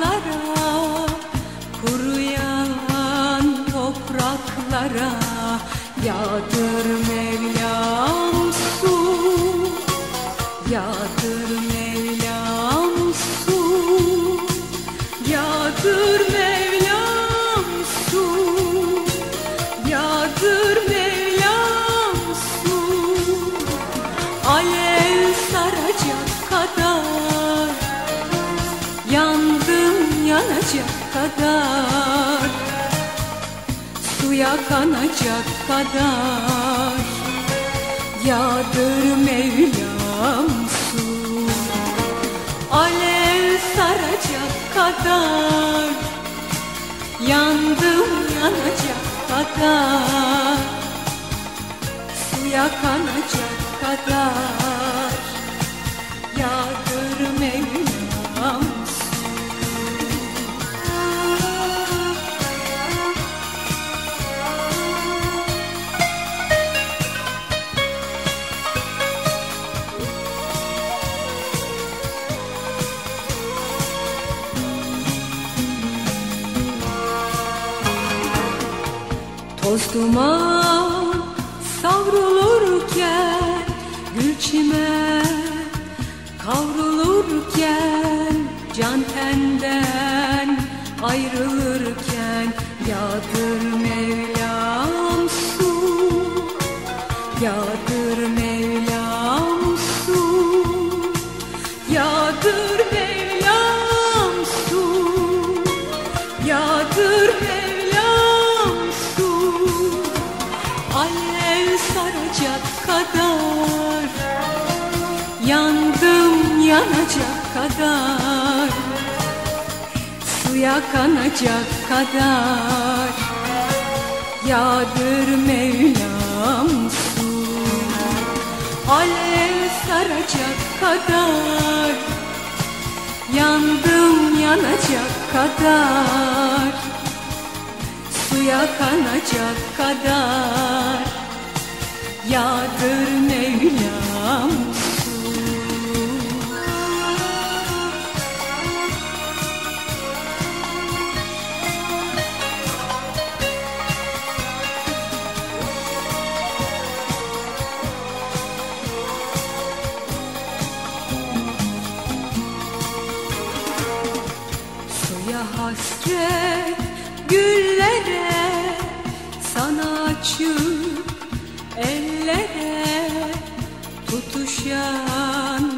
yapraklara Kuruyan topraklara Yağdır Mevlam su Yağdır Mevlam su Yağdır Mevlam su Yağdır Mevlam su. Alev saracak kadar Yan kadar. Suya kanacak kadar. Yağdır Mevlam su. Alev saracak kadar. Yandım yanacak kadar. Suya kanacak kadar. Yağdır Toz duman savrulurken Gül çimen kavrulurken Can tenden ayrılırken yanacak kadar Suya kanacak kadar. Yağdır Mevlam su Alev saracak kadar. Yandım yanacak kadar Suya kanacak kadar. Yağdır Mevlam su hasret güllere Sana açık ellere Tutuşan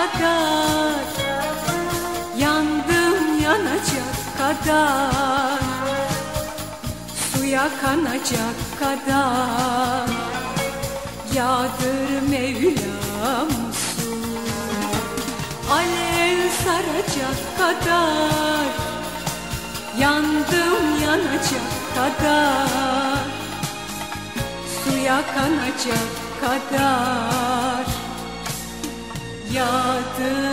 kadar. Yandım yanacak kadar. Suya kanacak kadar. Yağdır Mevlam su. Alev saracak kadar. Yandım yanacak kadar. Suya kanacak kadar Yağdır